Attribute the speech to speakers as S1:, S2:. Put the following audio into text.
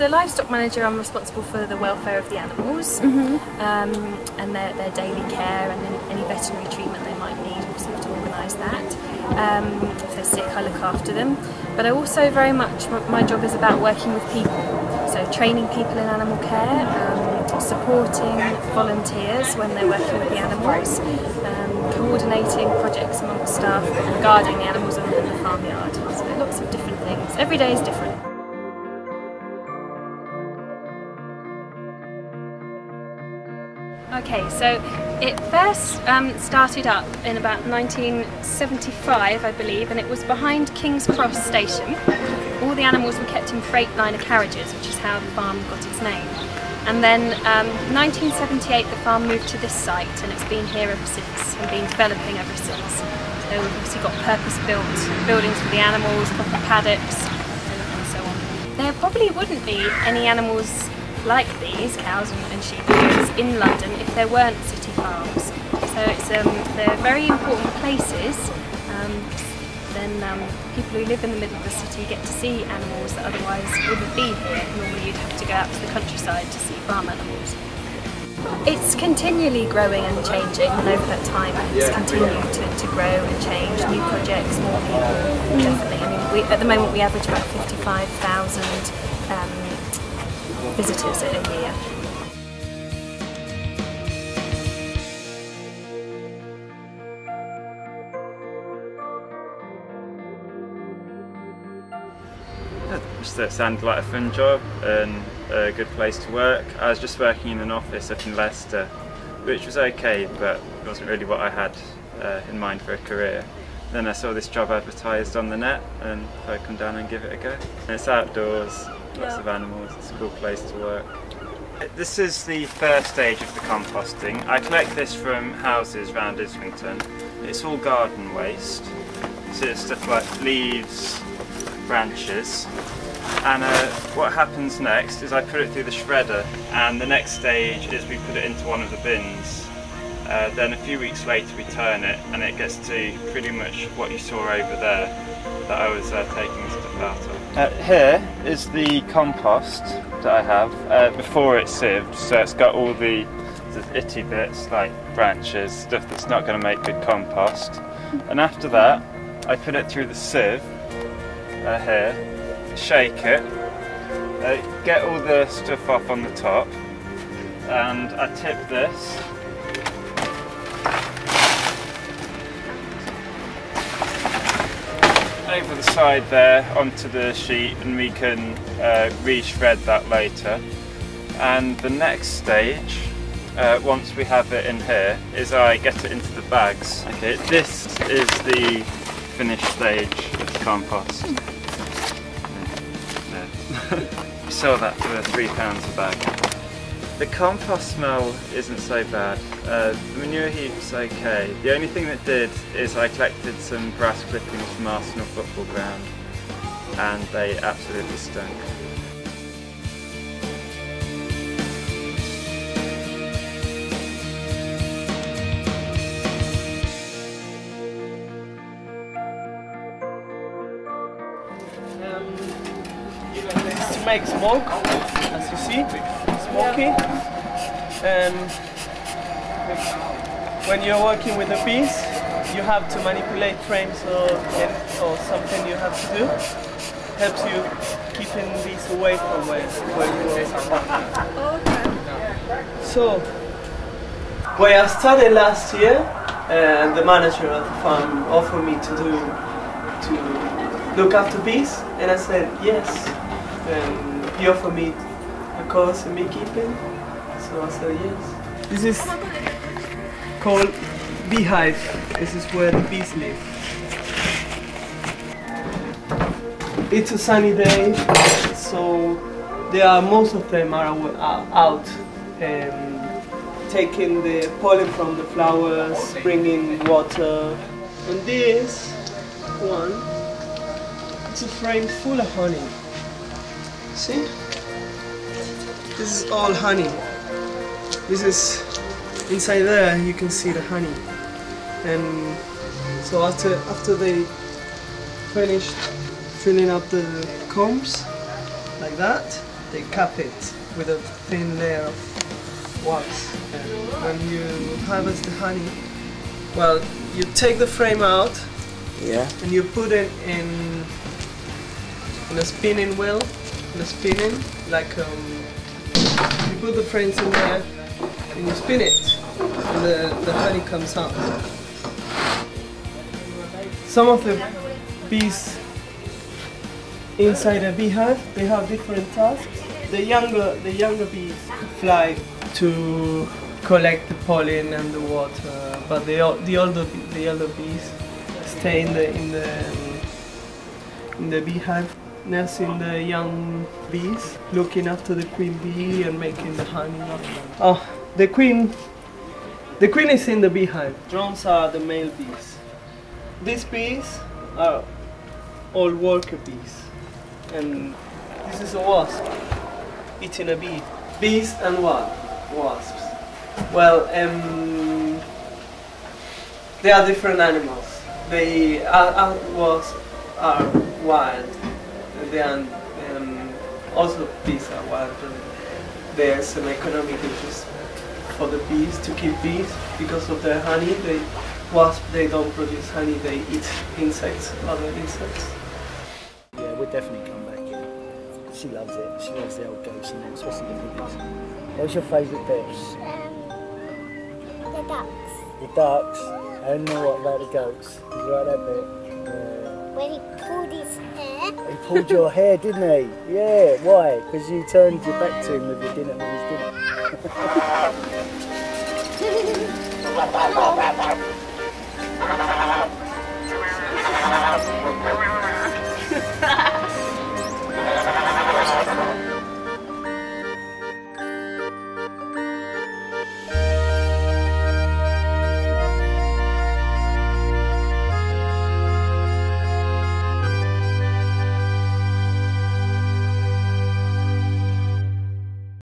S1: a livestock manager, I'm responsible for the welfare of the animals um, and their, their daily care and any, veterinary treatment they might need. We have to organise that. Um, if they're sick, I look after them. But I also very much, my, job is about working with people. So training people in animal care, um, supporting volunteers when they're working with the animals, um, coordinating projects amongst staff and guarding the animals in the farmyard. So lots of different things. Every day is different. Okay, so it first um, started up in about 1975, I believe, and it was behind King's Cross Station. All the animals were kept in Freightliner carriages, which is how the farm got its name. And then um, 1978, the farm moved to this site, and it's been here ever since, and been developing ever since. So we've obviously got purpose-built buildings for the animals, proper paddocks, and, and so on. There probably wouldn't be any animals like these, cows and, and sheep goats, in London if there weren't city farms. So it's um, they're very important places. Um, then um, people who live in the middle of the city get to see animals that otherwise wouldn't be here. Normally you'd have to go out to the countryside to see farm animals. It's continually growing and changing, and over that time it's continued to, to grow and change. New projects, more people, definitely. I mean, we, at the moment we average about 55,000 um, visitors a year.
S2: Just it sounded like a fun job and a good place to work. I was just working in an office up in Leicester, which was okay, but it wasn't really what I had uh, in mind for a career. Then I saw this job advertised on the net and I come down and give it a go. And it's outdoors, lots
S1: Yeah.
S2: of animals, it's a cool place to work. This is the first stage of the composting. I collect this from houses around Islington. It's all garden waste. So it's stuff like leaves, branches. And uh, what happens next is I put it through the shredder and the next stage is we put it into one of the bins. Uh, then a few weeks later we turn it and it gets to pretty much what you saw over there that I was uh, taking stuff out of. Uh, here is the compost that I have uh, before it's sieved, so it's got all the, the itty bits like branches, stuff that's not going to make good compost. And after that, I put it through the sieve uh, here, shake it, uh, get all the stuff off on the top, and I tip this. Over the side there onto the sheet, and we can uh, re-shred that later. And the next stage, uh, once we have it in here, is I get it into the bags. Okay, this is the finished stage of the compost. Sell that for three pounds a bag. The compost smell isn't so bad. Uh, the manure heap's okay. The only thing that did is I collected some grass clippings from Arsenal football ground and they absolutely stunk.
S3: Um, to make smoke, as you see, smoky. And when you're working with the bees, you have to manipulate frames or, or something you have to do. Helps you keeping bees away from where, where you are. So, when I started last year, uh, the manager of the farm offered me to do to look after bees, and I said yes. And he offered me a course in beekeeping, so I said yes. This is called beehive. This is where the bees live. It's a sunny day, so there are most of them are are out um, taking the pollen from the flowers, bringing water. And this one, it's a frame full of honey. See? This is all honey. This is inside there. You can see the honey. And so after after they finish filling up the combs like that, they cap it with a thin layer of wax. And when you harvest the honey, well, you take the frame out
S4: Yeah.
S3: and you put it in in a spinning wheel, in a spinning like um, put the frames in there and you spin it, and the, the honey comes out. Some of the bees inside a beehive they have different tasks. The younger the younger bees fly to collect the pollen and the water, but the the older the older bees stay in the in the in the beehive, nursing the young bees, looking after the queen bee and making the honey. Oh, the queen the queen is in the beehive. Drones are the male bees. These bees are all worker bees, and this is a wasp eating a bee. Bees and what? Wasps. Well, um, they are different animals. They are, are wasps are wild. They are um, also bees are wild. But there's an economic interest for the bees to keep bees because of their honey. They wasp they don't produce honey. They eat insects, other insects.
S4: Yeah, we'll definitely come back. She loves it. She loves the old goats and that, especially the big ones. What's your favourite bits?
S5: Um, the ducks.
S4: The ducks. i don't what about the goats? Did you like that bit? pulled your hair, didn't he? Yeah, why? Because you turned your back to him with your dinner with his dinner.